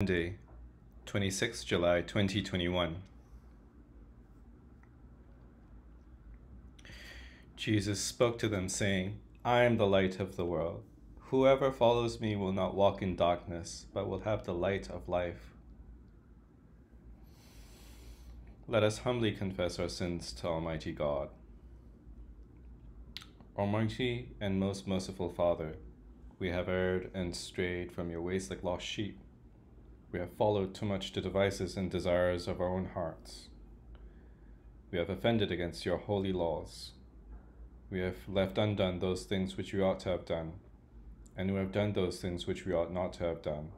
Monday, 26 July 2021. Jesus spoke to them, saying, I am the light of the world. Whoever follows me will not walk in darkness, but will have the light of life. Let us humbly confess our sins to Almighty God. Almighty and most merciful Father, we have erred and strayed from your ways like lost sheep. We have followed too much the devices and desires of our own hearts. We have offended against your holy laws. We have left undone those things which we ought to have done, and we have done those things which we ought not to have done.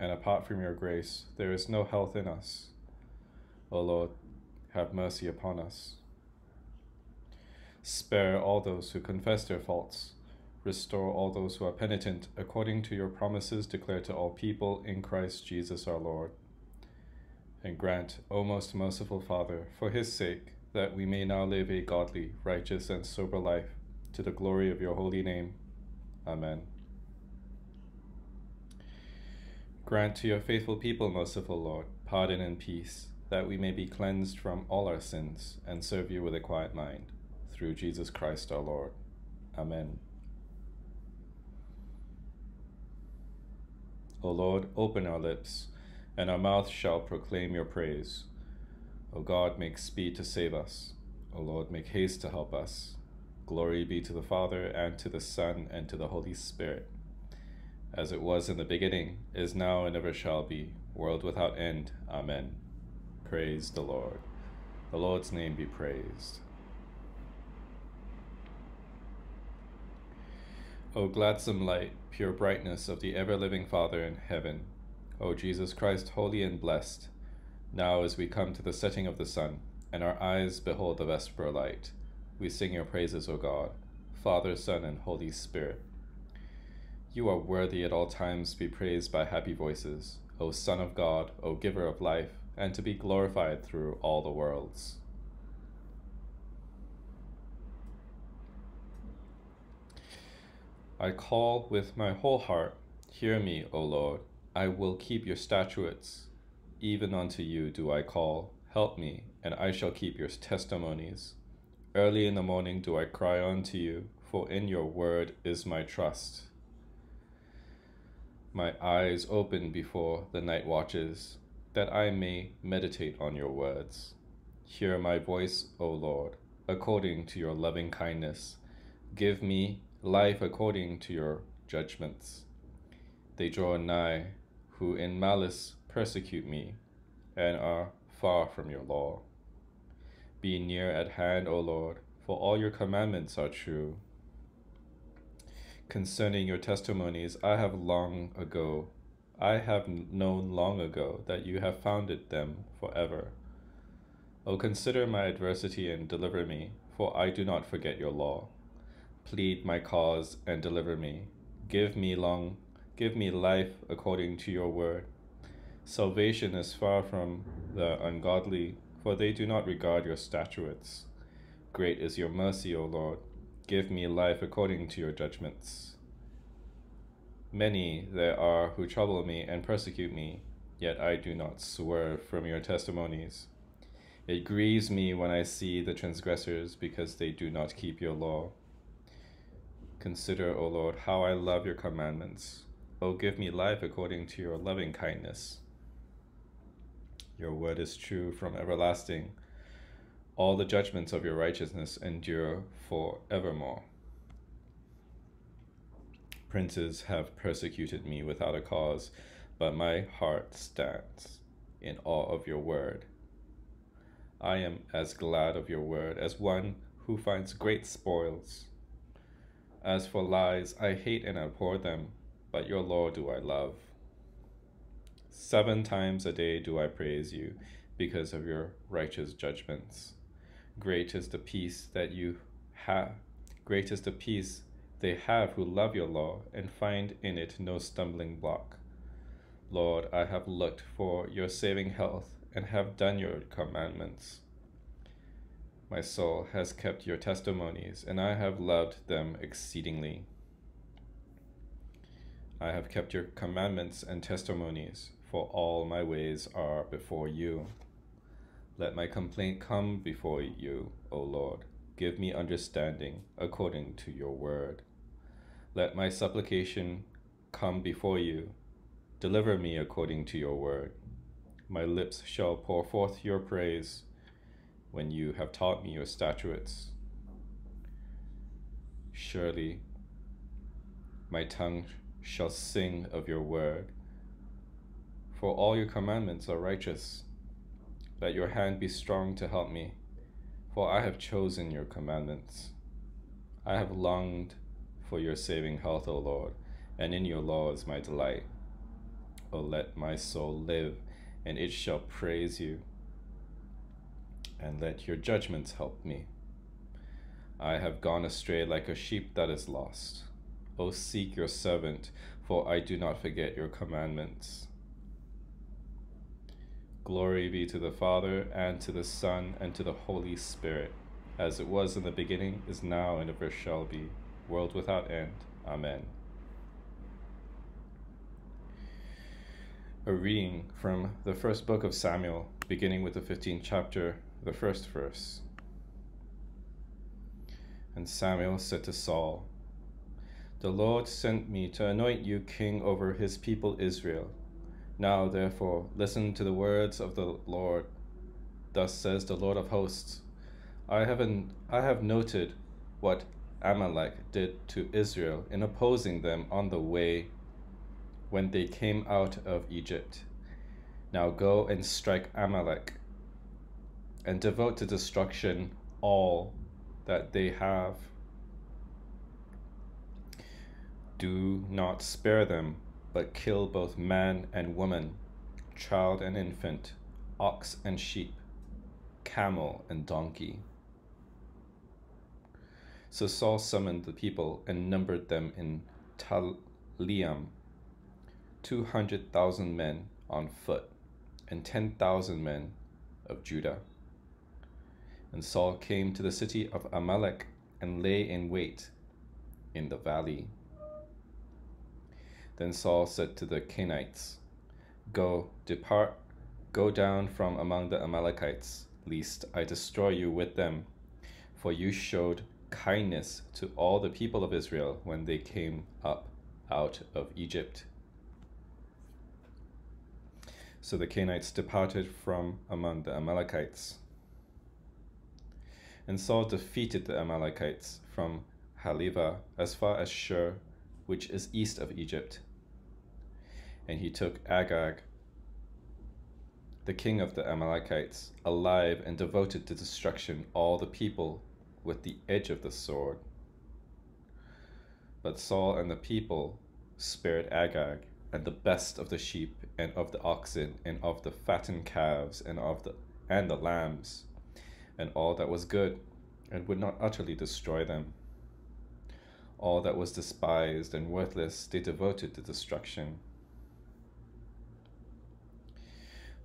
And apart from your grace, there is no health in us. O Lord, have mercy upon us. Spare all those who confess their faults. Restore all those who are penitent, according to your promises declared to all people in Christ Jesus our Lord. And grant, O most merciful Father, for his sake, that we may now live a godly, righteous, and sober life, to the glory of your holy name. Amen. Grant to your faithful people, merciful Lord, pardon and peace, that we may be cleansed from all our sins and serve you with a quiet mind. Through Jesus Christ our Lord. Amen. O Lord, open our lips, and our mouth shall proclaim your praise. O God, make speed to save us. O Lord, make haste to help us. Glory be to the Father, and to the Son, and to the Holy Spirit, as it was in the beginning, is now, and ever shall be, world without end. Amen. Praise the Lord. The Lord's name be praised. O gladsome light, pure brightness of the ever living Father in heaven, O Jesus Christ, holy and blessed, now as we come to the setting of the sun, and our eyes behold the vesper light, we sing your praises, O God, Father, Son, and Holy Spirit. You are worthy at all times to be praised by happy voices, O Son of God, O Giver of life, and to be glorified through all the worlds. I call with my whole heart, Hear me, O Lord, I will keep your statutes even unto you do I call, help me, and I shall keep your testimonies. Early in the morning do I cry unto you, for in your word is my trust. My eyes open before the night watches, that I may meditate on your words. Hear my voice, O Lord, according to your loving kindness. Give me life according to your judgments. They draw nigh, who in malice persecute me, and are far from your law. Be near at hand, O Lord, for all your commandments are true. Concerning your testimonies, I have long ago, I have known long ago that you have founded them forever. O consider my adversity and deliver me, for I do not forget your law. Plead my cause and deliver me. Give me long, give me life according to your word. Salvation is far from the ungodly, for they do not regard your statutes. Great is your mercy, O Lord. Give me life according to your judgments. Many there are who trouble me and persecute me, yet I do not swerve from your testimonies. It grieves me when I see the transgressors, because they do not keep your law. Consider, O Lord, how I love your commandments. O give me life according to your loving kindness. Your word is true from everlasting. All the judgments of your righteousness endure for evermore. Princes have persecuted me without a cause, but my heart stands in awe of your word. I am as glad of your word as one who finds great spoils. As for lies, I hate and abhor them, but your law do I love. Seven times a day do I praise you because of your righteous judgments. Great is the peace that you have. Great is the peace they have who love your law and find in it no stumbling block. Lord, I have looked for your saving health and have done your commandments. My soul has kept your testimonies, and I have loved them exceedingly. I have kept your commandments and testimonies, for all my ways are before you. Let my complaint come before you, O Lord. Give me understanding according to your word. Let my supplication come before you. Deliver me according to your word. My lips shall pour forth your praise when you have taught me your statutes. Surely my tongue shall sing of your word, for all your commandments are righteous. Let your hand be strong to help me, for I have chosen your commandments. I have longed for your saving health, O Lord, and in your law is my delight. O let my soul live, and it shall praise you. And let your judgments help me. I have gone astray like a sheep that is lost. O seek your servant, for I do not forget your commandments. Glory be to the Father, and to the Son, and to the Holy Spirit, as it was in the beginning, is now, and ever shall be, world without end. Amen. A reading from the first book of Samuel, beginning with the 15th chapter, the first verse. And Samuel said to Saul, The Lord sent me to anoint you king over his people Israel. Now, therefore, listen to the words of the Lord. Thus says the Lord of hosts I have, an, I have noted what Amalek did to Israel in opposing them on the way when they came out of Egypt. Now go and strike Amalek and devote to destruction all that they have. Do not spare them but kill both man and woman, child and infant, ox and sheep, camel and donkey. So Saul summoned the people and numbered them in hundred thousand men on foot, and ten thousand men of Judah. And Saul came to the city of Amalek and lay in wait in the valley. Then Saul said to the Kenites, Go, depart, go down from among the Amalekites, lest I destroy you with them. For you showed kindness to all the people of Israel when they came up out of Egypt. So the Kenites departed from among the Amalekites. And Saul defeated the Amalekites from Havilah as far as Shur, which is east of Egypt and he took Agag, the king of the Amalekites, alive and devoted to destruction all the people with the edge of the sword. But Saul and the people spared Agag and the best of the sheep and of the oxen and of the fattened calves and of the and the lambs and all that was good and would not utterly destroy them. All that was despised and worthless they devoted to destruction.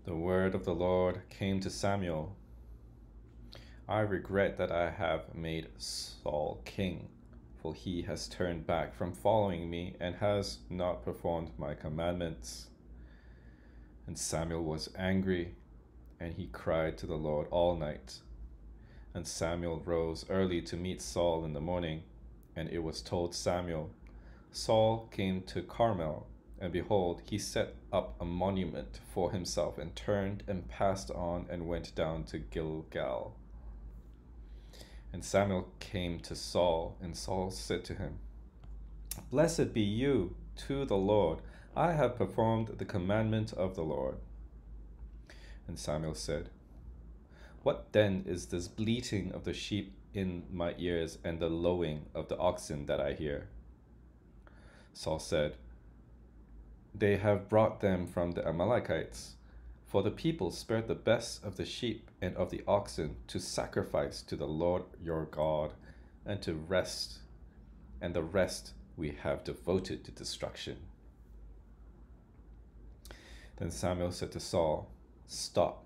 The word of the Lord came to Samuel I regret that I have made Saul king, for he has turned back from following me and has not performed my commandments. And Samuel was angry, and he cried to the Lord all night. And Samuel rose early to meet Saul in the morning, and it was told Samuel, Saul came to Carmel and behold, he set up a monument for himself, and turned and passed on, and went down to Gilgal. And Samuel came to Saul, and Saul said to him, Blessed be you to the Lord. I have performed the commandment of the Lord. And Samuel said, What then is this bleating of the sheep in my ears, and the lowing of the oxen that I hear? Saul said, they have brought them from the Amalekites. For the people spared the best of the sheep and of the oxen to sacrifice to the Lord your God and to rest, and the rest we have devoted to destruction. Then Samuel said to Saul, Stop.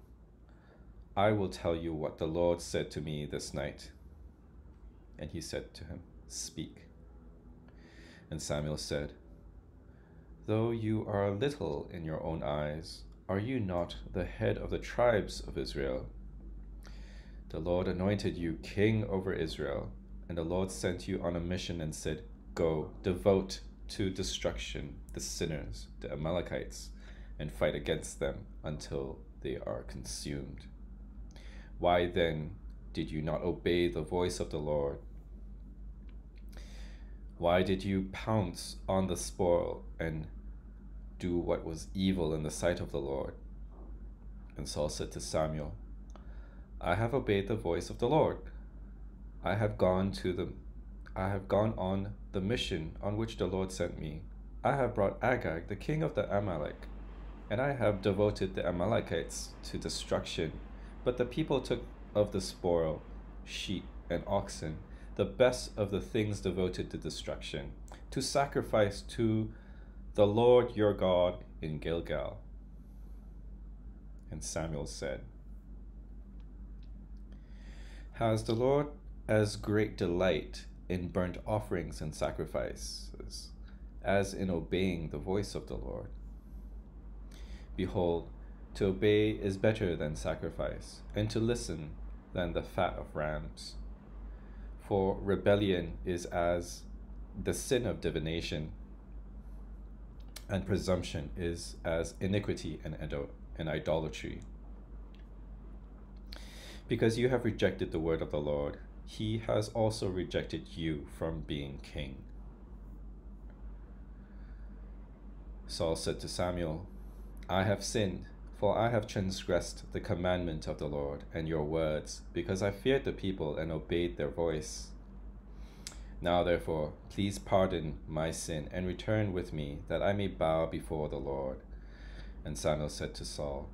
I will tell you what the Lord said to me this night. And he said to him, Speak. And Samuel said, Though you are little in your own eyes, are you not the head of the tribes of Israel? The Lord anointed you king over Israel, and the Lord sent you on a mission and said, Go, devote to destruction the sinners, the Amalekites, and fight against them until they are consumed. Why then did you not obey the voice of the Lord? Why did you pounce on the spoil and do what was evil in the sight of the Lord? And Saul said to Samuel, I have obeyed the voice of the Lord. I have gone to the I have gone on the mission on which the Lord sent me. I have brought Agag, the king of the Amalek, and I have devoted the Amalekites to destruction. But the people took of the spoil sheep and oxen, the best of the things devoted to destruction, to sacrifice to the Lord your God in Gilgal. And Samuel said, Has the Lord as great delight in burnt offerings and sacrifices as in obeying the voice of the Lord? Behold, to obey is better than sacrifice, and to listen than the fat of rams. For rebellion is as the sin of divination, and presumption is as iniquity and, and idolatry. Because you have rejected the word of the Lord, he has also rejected you from being king. Saul said to Samuel, I have sinned, for I have transgressed the commandment of the Lord and your words, because I feared the people and obeyed their voice. Now, therefore, please pardon my sin and return with me, that I may bow before the Lord. And Samuel said to Saul,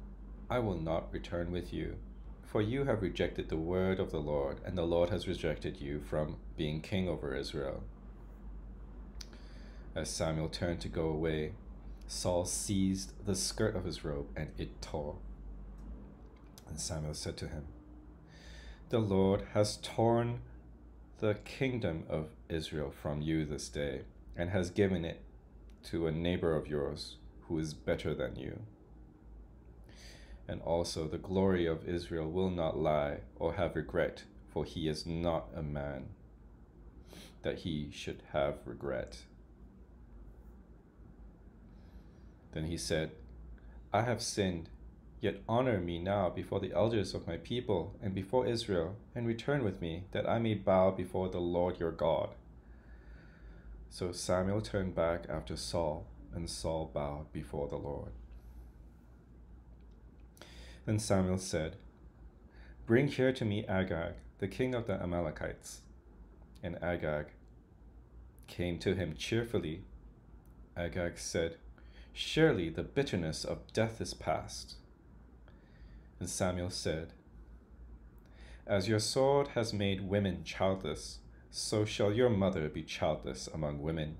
I will not return with you, for you have rejected the word of the Lord, and the Lord has rejected you from being king over Israel. As Samuel turned to go away, Saul seized the skirt of his robe, and it tore. And Samuel said to him, The Lord has torn the kingdom of Israel from you this day, and has given it to a neighbor of yours who is better than you. And also the glory of Israel will not lie or have regret, for he is not a man that he should have regret. Then he said, I have sinned, yet honor me now before the elders of my people and before Israel, and return with me, that I may bow before the Lord your God. So Samuel turned back after Saul, and Saul bowed before the Lord. Then Samuel said, Bring here to me Agag, the king of the Amalekites. And Agag came to him cheerfully. Agag said, Surely the bitterness of death is past. And Samuel said, As your sword has made women childless, so shall your mother be childless among women.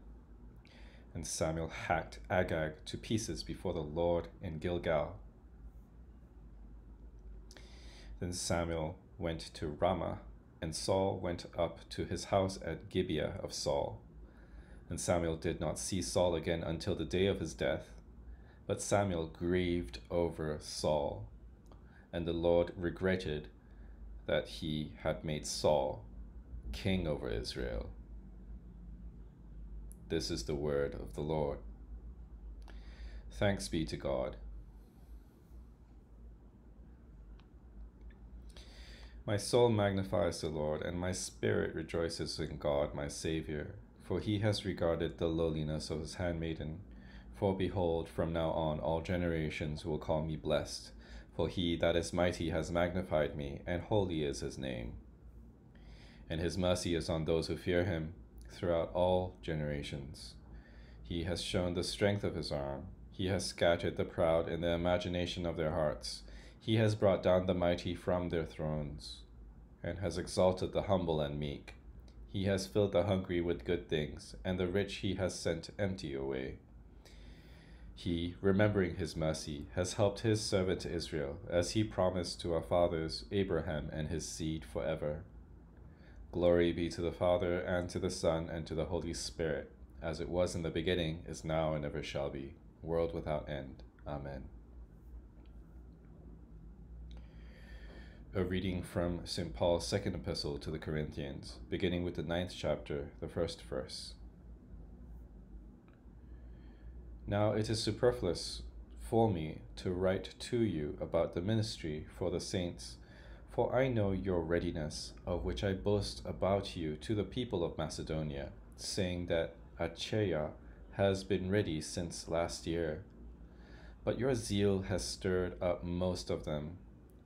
And Samuel hacked Agag to pieces before the Lord in Gilgal. Then Samuel went to Ramah, and Saul went up to his house at Gibeah of Saul. And Samuel did not see Saul again until the day of his death. But Samuel grieved over Saul, and the Lord regretted that he had made Saul king over Israel. This is the word of the Lord. Thanks be to God. My soul magnifies the Lord, and my spirit rejoices in God my Saviour for he has regarded the lowliness of his handmaiden. For behold, from now on all generations will call me blessed, for he that is mighty has magnified me, and holy is his name. And his mercy is on those who fear him throughout all generations. He has shown the strength of his arm. He has scattered the proud in the imagination of their hearts. He has brought down the mighty from their thrones, and has exalted the humble and meek. He has filled the hungry with good things, and the rich he has sent empty away. He, remembering his mercy, has helped his servant Israel, as he promised to our fathers Abraham and his seed forever. Glory be to the Father, and to the Son, and to the Holy Spirit, as it was in the beginning, is now, and ever shall be, world without end. Amen. A reading from St. Paul's second epistle to the Corinthians, beginning with the ninth chapter, the first verse. Now it is superfluous for me to write to you about the ministry for the saints, for I know your readiness, of which I boast about you to the people of Macedonia, saying that Achaia has been ready since last year. But your zeal has stirred up most of them,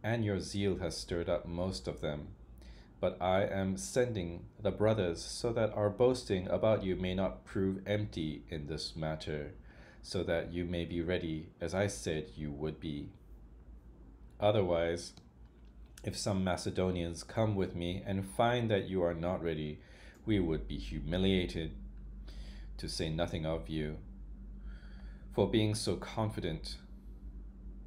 and your zeal has stirred up most of them. But I am sending the brothers so that our boasting about you may not prove empty in this matter so that you may be ready as I said you would be. Otherwise, if some Macedonians come with me and find that you are not ready, we would be humiliated, to say nothing of you, for being so confident.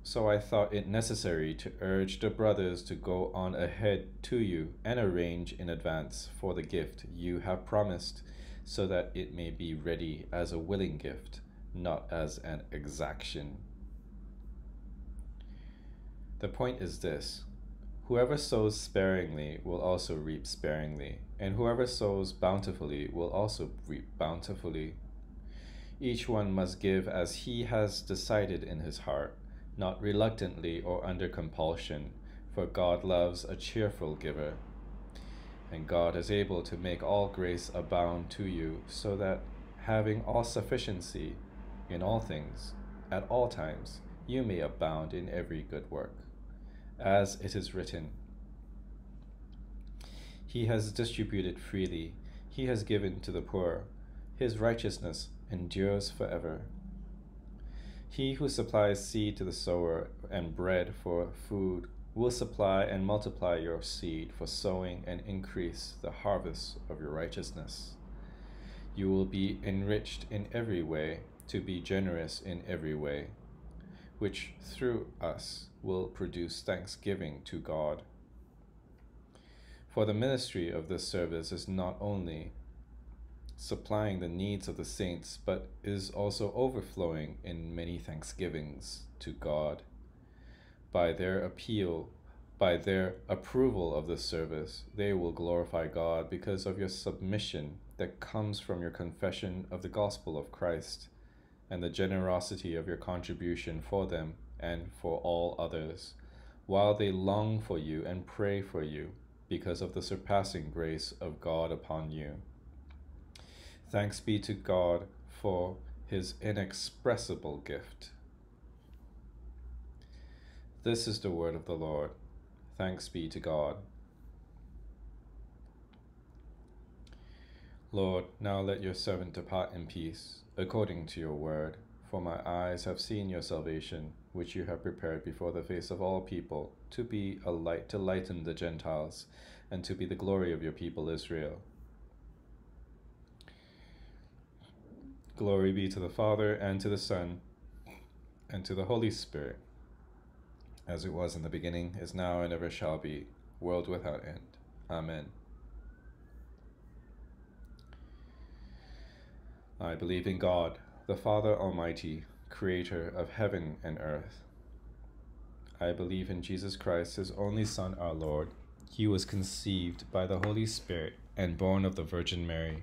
So I thought it necessary to urge the brothers to go on ahead to you and arrange in advance for the gift you have promised, so that it may be ready as a willing gift not as an exaction. The point is this whoever sows sparingly will also reap sparingly, and whoever sows bountifully will also reap bountifully. Each one must give as he has decided in his heart, not reluctantly or under compulsion, for God loves a cheerful giver. And God is able to make all grace abound to you, so that, having all sufficiency, in all things, at all times, you may abound in every good work. As it is written, He has distributed freely, He has given to the poor, His righteousness endures forever. He who supplies seed to the sower and bread for food will supply and multiply your seed for sowing and increase the harvest of your righteousness. You will be enriched in every way to be generous in every way, which through us will produce thanksgiving to God. For the ministry of this service is not only supplying the needs of the saints, but is also overflowing in many thanksgivings to God. By their appeal, by their approval of the service, they will glorify God because of your submission that comes from your confession of the gospel of Christ and the generosity of your contribution for them and for all others, while they long for you and pray for you because of the surpassing grace of God upon you. Thanks be to God for his inexpressible gift. This is the word of the Lord. Thanks be to God. Lord, now let your servant depart in peace according to your word. For my eyes have seen your salvation, which you have prepared before the face of all people, to be a light to lighten the Gentiles, and to be the glory of your people Israel. Glory be to the Father, and to the Son, and to the Holy Spirit, as it was in the beginning, is now, and ever shall be, world without end. Amen. I believe in God, the Father Almighty, creator of heaven and earth. I believe in Jesus Christ, his only Son, our Lord. He was conceived by the Holy Spirit and born of the Virgin Mary.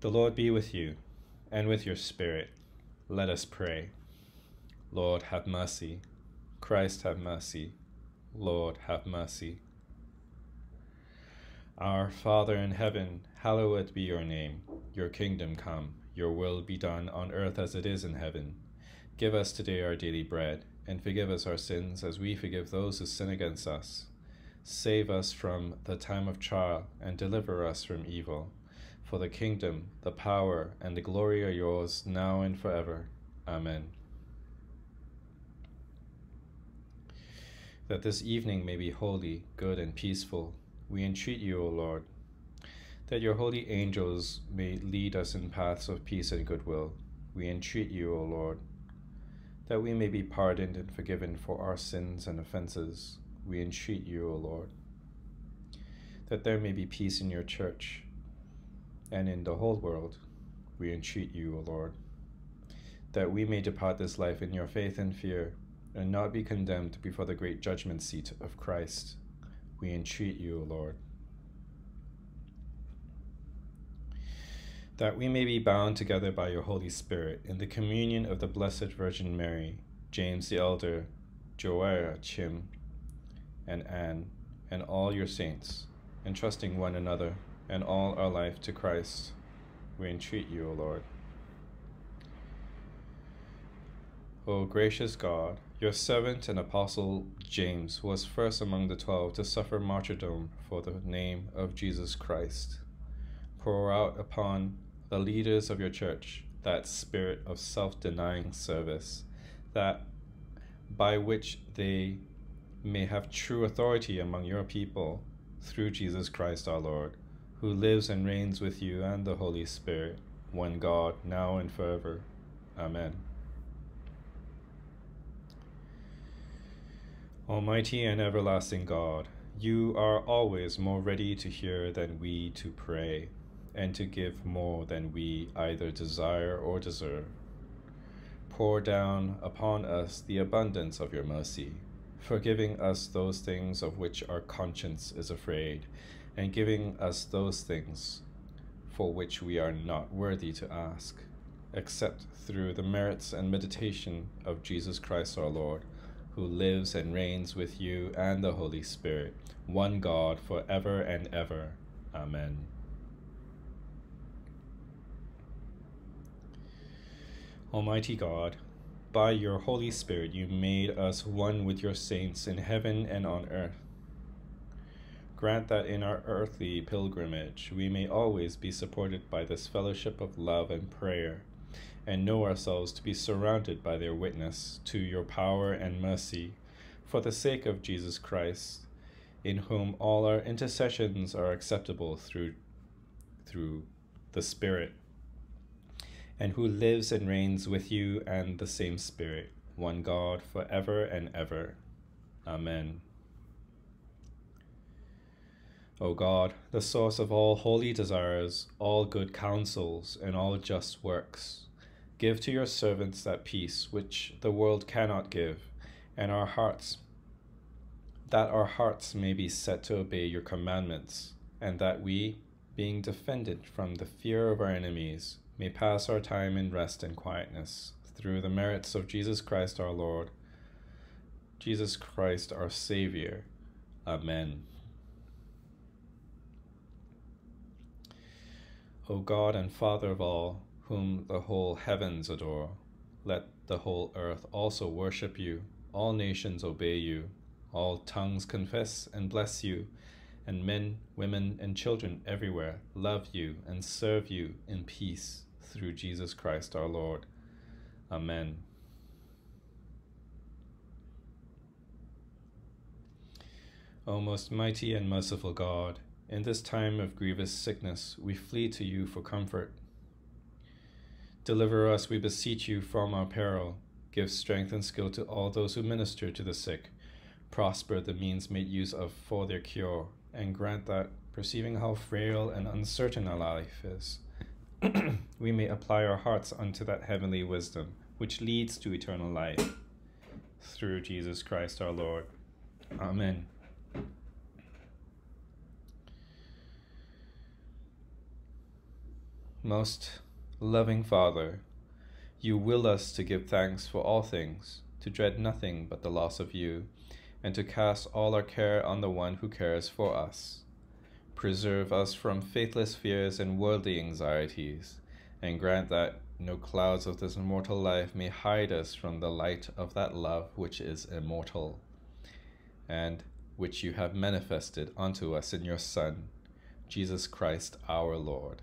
The Lord be with you, and with your spirit. Let us pray. Lord, have mercy. Christ, have mercy. Lord, have mercy. Our Father in heaven, hallowed be your name. Your kingdom come, your will be done on earth as it is in heaven. Give us today our daily bread, and forgive us our sins as we forgive those who sin against us. Save us from the time of trial, and deliver us from evil. For the kingdom, the power, and the glory are yours, now and forever. Amen. That this evening may be holy, good, and peaceful, we entreat you, O Lord. That your holy angels may lead us in paths of peace and goodwill, we entreat you, O Lord. That we may be pardoned and forgiven for our sins and offenses, we entreat you, O Lord. That there may be peace in your church and in the whole world, we entreat you, O Lord, that we may depart this life in your faith and fear, and not be condemned before the great judgment seat of Christ. We entreat you, O Lord. That we may be bound together by your Holy Spirit in the communion of the Blessed Virgin Mary, James the Elder, Joachim, and Anne, and all your saints, entrusting one another and all our life to Christ. We entreat you, O Lord. O gracious God, your servant and apostle James was first among the twelve to suffer martyrdom for the name of Jesus Christ. Pour out upon the leaders of your church that spirit of self denying service, that by which they may have true authority among your people through Jesus Christ our Lord who lives and reigns with you and the Holy Spirit, one God, now and forever. Amen. Almighty and everlasting God, you are always more ready to hear than we to pray, and to give more than we either desire or deserve. Pour down upon us the abundance of your mercy, forgiving us those things of which our conscience is afraid and giving us those things for which we are not worthy to ask, except through the merits and meditation of Jesus Christ our Lord, who lives and reigns with you and the Holy Spirit, one God, for ever and ever. Amen. Almighty God, by your Holy Spirit you made us one with your saints in heaven and on earth Grant that in our earthly pilgrimage we may always be supported by this fellowship of love and prayer, and know ourselves to be surrounded by their witness to your power and mercy, for the sake of Jesus Christ, in whom all our intercessions are acceptable through, through the Spirit, and who lives and reigns with you and the same Spirit, one God, for ever and ever. Amen. O God, the source of all holy desires, all good counsels, and all just works, give to your servants that peace which the world cannot give, and our hearts, that our hearts may be set to obey your commandments, and that we, being defended from the fear of our enemies, may pass our time in rest and quietness, through the merits of Jesus Christ our Lord, Jesus Christ our Saviour. Amen. O God and Father of all, whom the whole heavens adore, let the whole earth also worship you, all nations obey you, all tongues confess and bless you, and men, women, and children everywhere love you and serve you in peace through Jesus Christ our Lord. Amen. O most mighty and merciful God, in this time of grievous sickness, we flee to you for comfort. Deliver us, we beseech you, from our peril. Give strength and skill to all those who minister to the sick. Prosper the means made use of for their cure, and grant that, perceiving how frail and uncertain our life is, we may apply our hearts unto that heavenly wisdom which leads to eternal life. Through Jesus Christ our Lord. Amen. Most loving Father, you will us to give thanks for all things, to dread nothing but the loss of you, and to cast all our care on the one who cares for us. Preserve us from faithless fears and worldly anxieties, and grant that no clouds of this mortal life may hide us from the light of that love which is immortal, and which you have manifested unto us in your Son, Jesus Christ our Lord.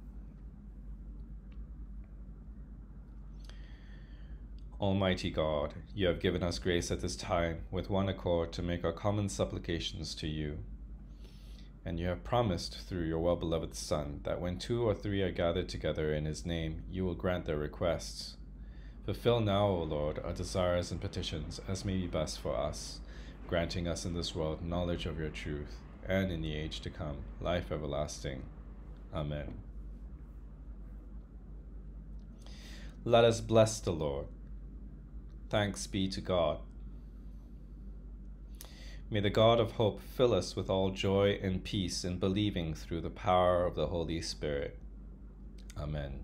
Almighty God, you have given us grace at this time with one accord to make our common supplications to you. And you have promised through your well beloved Son that when two or three are gathered together in his name, you will grant their requests. Fulfill now, O Lord, our desires and petitions as may be best for us, granting us in this world knowledge of your truth, and in the age to come, life everlasting. Amen. Let us bless the Lord. Thanks be to God. May the God of hope fill us with all joy and peace in believing through the power of the Holy Spirit. Amen.